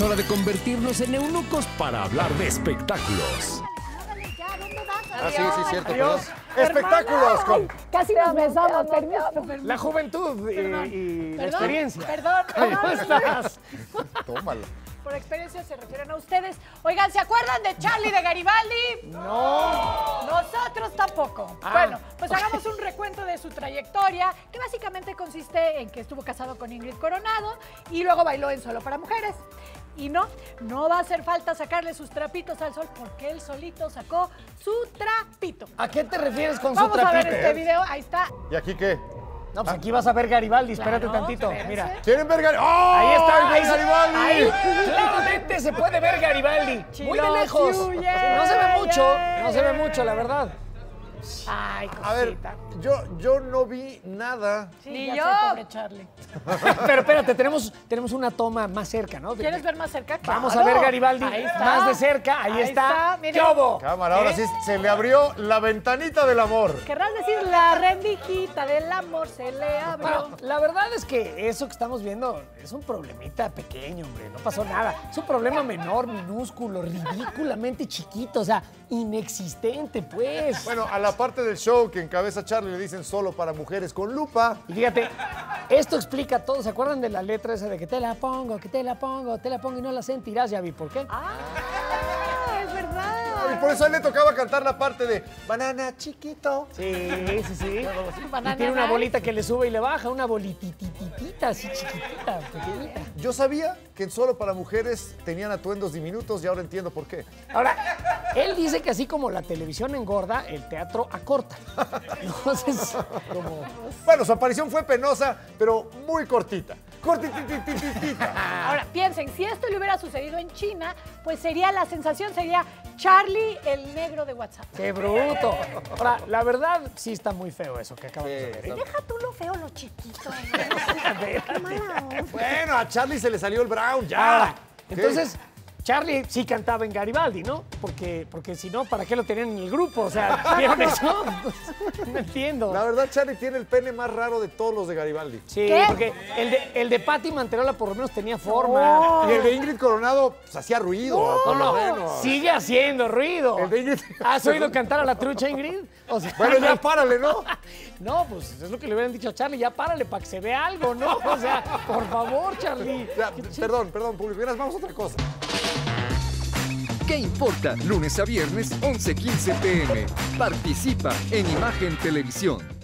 Es hora de convertirnos en eunucos para hablar de espectáculos. Ah, sí, sí, cierto. Perdón. Espectáculos con Casi nos besamos, permiso. La juventud y, y la Perdón, experiencia. Perdón, ¿Cómo estás? Tómala. Por experiencia se refieren a ustedes. Oigan, ¿se acuerdan de Charlie de Garibaldi? No. Nosotros tampoco. Ah. Bueno, pues hagamos un recuento de su trayectoria, que básicamente consiste en que estuvo casado con Ingrid Coronado y luego bailó en Solo para Mujeres. Y no, no va a hacer falta sacarle sus trapitos al sol porque él solito sacó su trapito. ¿A qué te refieres con Vamos su a ver trapito? este video, ahí está. ¿Y aquí qué? No, pues aquí vas a ver Garibaldi, espérate Claro, tantito. espérense. Mira. ¿Quieren ver Garibaldi? ¡Oh! Ahí está, ¡Ahí Garibaldi! ahí claramente se puede ver Garibaldi. Muy de lejos. no se ve mucho, yeah. no se ve mucho, la verdad. Ay, cosita. A ver, yo, yo no vi nada. Sí, Ni ya yo. sé, pobre Charlie. Pero espérate, tenemos, tenemos una toma más cerca, ¿no? De- ¿Quieres ver más cerca? Vamos a ver Garibaldi Ahí está. más de cerca. Ahí, Ahí está. está, miren. ¿Qué hubo? Cámara, ahora ¿Eh? sí se le abrió la ventanita del amor. Querrás decir la rendijita del amor se le abrió. Bueno, la verdad es que eso que estamos viendo es un problemita pequeño, hombre, no pasó nada. Es un problema menor, minúsculo, ridículamente chiquito, o sea, inexistente, pues. Bueno, a la parte del show que encabeza Charlie le dicen solo para mujeres con lupa. Y fíjate, esto explica todo. ¿Se acuerdan de la letra esa de que te la pongo, que te la pongo, te la pongo y no la sentirás? Ya vi por qué. Ah, por eso a él le tocaba cantar la parte de banana chiquito. Sí, sí, sí. Banana Y tiene una bolita que le sube y le baja, una bolitititita, así chiquitita, pequeñita. Yo sabía que en solo para mujeres tenían atuendos diminutos y ahora entiendo por qué. Ahora, él dice que así como la televisión engorda, el teatro acorta. Entonces, como... Bueno, su aparición fue penosa, pero muy cortita. Cortititititita. Ahora, piensen, si esto le hubiera sucedido en China, pues sería la sensación, sería Charlie el negro de WhatsApp. ¡Qué bruto! Ahora, la verdad, sí está muy feo eso que acabamos de ver. ¿eh? Deja tú lo feo, lo chiquito. Bueno, a Charlie se le salió el brown ya. Ahora, ¿Qué? entonces, Charlie sí cantaba en Garibaldi, ¿no? Porque, porque si no, ¿para qué lo tenían en el grupo? O sea, ¿vieron eso? No entiendo. La verdad, Charlie tiene el pene más raro de todos los de Garibaldi. Sí, ¿Qué? porque el de, el de Patti Manterola por lo menos tenía forma. Y el de Ingrid Coronado pues, hacía ruido, por lo menos. Sigue haciendo ruido. El de Ingrid- ¿Has oído cantar a la trucha, Ingrid? O sea, Bueno, ya párale, ¿no? No, pues es lo que le hubieran dicho a Charlie, ya párale para que se vea algo, ¿no? O sea, por favor, Charlie. Ya, perdón, perdón, público. Vamos a otra cosa. ¿Qué importa? Lunes a viernes, 11.15 pm. Participa en Imagen Televisión.